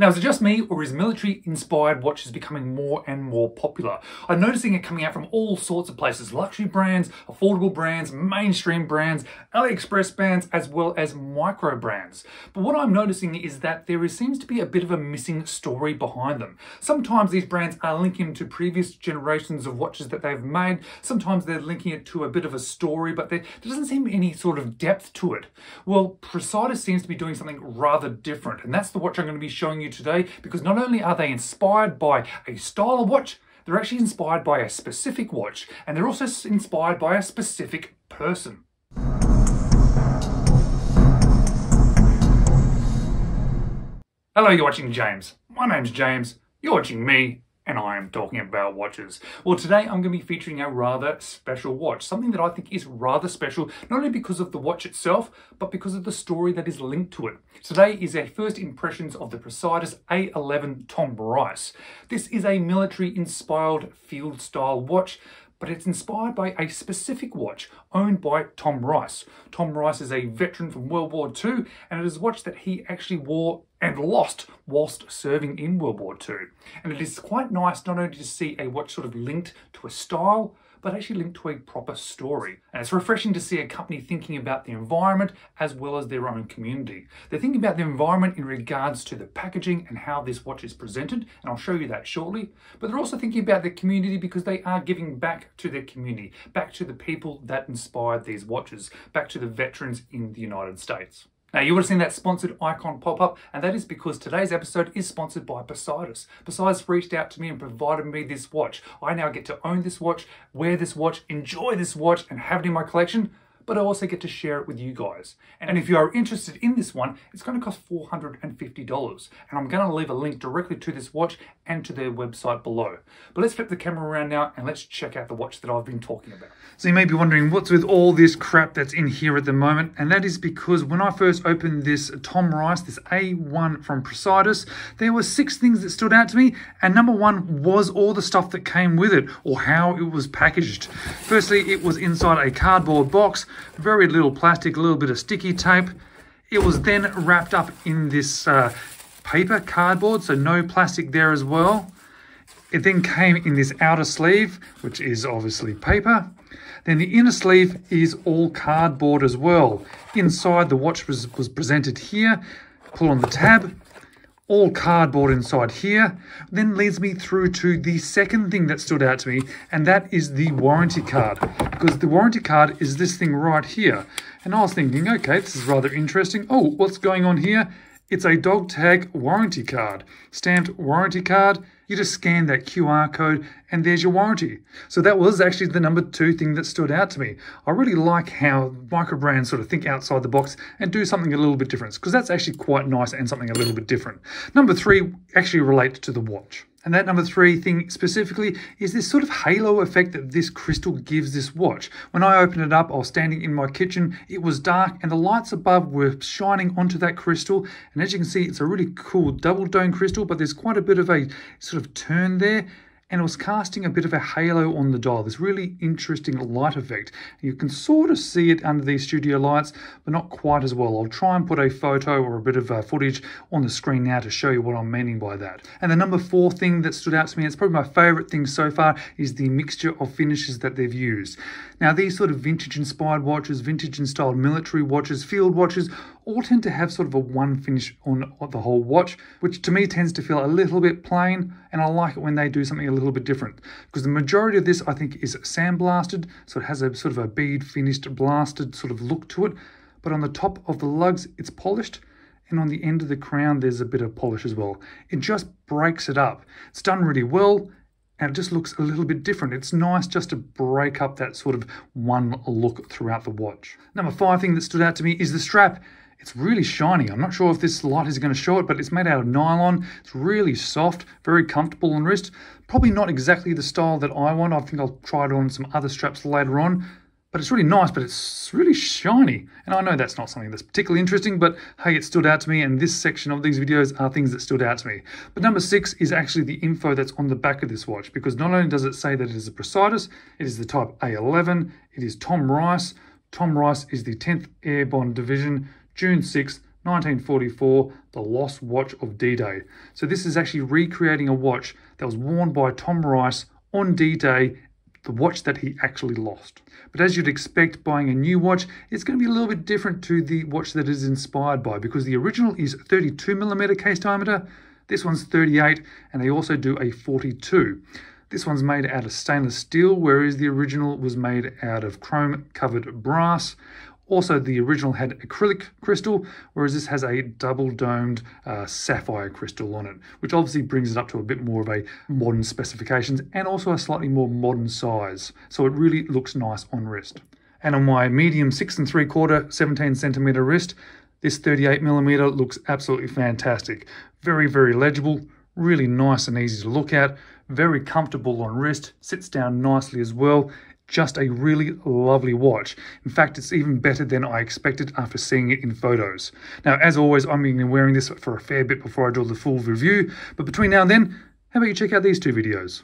Now, is it just me or is military inspired watches becoming more and more popular? I'm noticing it coming out from all sorts of places luxury brands, affordable brands, mainstream brands, AliExpress brands, as well as micro brands. But what I'm noticing is that there is, seems to be a bit of a missing story behind them. Sometimes these brands are linking to previous generations of watches that they've made, sometimes they're linking it to a bit of a story, but there, there doesn't seem any sort of depth to it. Well, Praesidus seems to be doing something rather different, and that's the watch I'm going to be showing you today because not only are they inspired by a style of watch, they're actually inspired by a specific watch and they're also inspired by a specific person. Hello, you're watching James. My name's James. You're watching me, and I am talking about watches. Well, today I'm going to be featuring a rather special watch, something that I think is rather special, not only because of the watch itself, but because of the story that is linked to it. Today is our first impressions of the Praesidus A11 Tom Rice. This is a military-inspired field-style watch, but it's inspired by a specific watch owned by Tom Rice. Tom Rice is a veteran from World War II, and it is a watch that he actually wore and lost whilst serving in World War II. And it is quite nice not only to see a watch sort of linked to a style, but actually linked to a proper story. And it's refreshing to see a company thinking about the environment as well as their own community. They're thinking about the environment in regards to the packaging and how this watch is presented, and I'll show you that shortly. But they're also thinking about the community because they are giving back to their community, back to the people that inspired these watches, back to the veterans in the United States. Now, you would have seen that sponsored icon pop up, and that is because today's episode is sponsored by Praesidus. Praesidus reached out to me and provided me this watch. I now get to own this watch, wear this watch, enjoy this watch, and have it in my collection but I also get to share it with you guys. And if you are interested in this one, it's going to cost $450. And I'm going to leave a link directly to this watch and to their website below. But let's flip the camera around now and let's check out the watch that I've been talking about. So you may be wondering what's with all this crap that's in here at the moment. And that is because when I first opened this Tom Rice, this A1 from Praesidus, there were six things that stood out to me. And number one was all the stuff that came with it or how it was packaged. Firstly, it was inside a cardboard box very little plastic, a little bit of sticky tape. It was then wrapped up in this uh, paper, cardboard, so no plastic there as well. It then came in this outer sleeve, which is obviously paper. Then the inner sleeve is all cardboard as well. Inside the watch was, was presented here. Pull on the tab, all cardboard inside here, then leads me through to the second thing that stood out to me, and that is the warranty card. Because the warranty card is this thing right here. And I was thinking, okay, this is rather interesting. Oh, what's going on here? It's a dog tag warranty card, stamped warranty card. You just scan that QR code and there's your warranty. So that was actually the number two thing that stood out to me. I really like how micro brands sort of think outside the box and do something a little bit different because that's actually quite nice and something a little bit different. Number three actually relates to the watch. And that number three thing specifically is this sort of halo effect that this crystal gives this watch. When I opened it up, I was standing in my kitchen, it was dark and the lights above were shining onto that crystal. And as you can see, it's a really cool double dome crystal, but there's quite a bit of a sort of turn there and it was casting a bit of a halo on the dial, this really interesting light effect. You can sort of see it under these studio lights, but not quite as well. I'll try and put a photo or a bit of uh, footage on the screen now to show you what I'm meaning by that. And the number four thing that stood out to me, it's probably my favorite thing so far, is the mixture of finishes that they've used. Now, these sort of vintage inspired watches, vintage in style military watches, field watches, all tend to have sort of a one finish on the whole watch, which to me tends to feel a little bit plain, and I like it when they do something a little bit different. Because the majority of this, I think, is sandblasted, so it has a sort of a bead finished, blasted sort of look to it. But on the top of the lugs, it's polished, and on the end of the crown, there's a bit of polish as well. It just breaks it up. It's done really well and it just looks a little bit different. It's nice just to break up that sort of one look throughout the watch. Number five thing that stood out to me is the strap. It's really shiny. I'm not sure if this light is going to show it, but it's made out of nylon. It's really soft, very comfortable on wrist. Probably not exactly the style that I want. I think I'll try it on some other straps later on, but it's really nice, but it's really shiny. And I know that's not something that's particularly interesting, but hey, it stood out to me, and this section of these videos are things that stood out to me. But number six is actually the info that's on the back of this watch, because not only does it say that it is a Praesidus, it is the type A11, it is Tom Rice. Tom Rice is the 10th Airborne Division, June 6, 1944, The Lost Watch of D-Day. So this is actually recreating a watch that was worn by Tom Rice on D-Day the watch that he actually lost. But as you'd expect, buying a new watch, it's going to be a little bit different to the watch that is inspired by because the original is 32 millimeter case diameter, this one's 38, and they also do a 42. This one's made out of stainless steel, whereas the original was made out of chrome covered brass. Also, the original had acrylic crystal, whereas this has a double domed uh, sapphire crystal on it, which obviously brings it up to a bit more of a modern specifications and also a slightly more modern size. So it really looks nice on wrist. And on my medium six and three quarter, 17 centimeter wrist, this 38 millimeter looks absolutely fantastic. Very, very legible, really nice and easy to look at, very comfortable on wrist, sits down nicely as well, just a really lovely watch. In fact, it's even better than I expected after seeing it in photos. Now, as always, I'm going to be wearing this for a fair bit before I do the full review, but between now and then, how about you check out these two videos?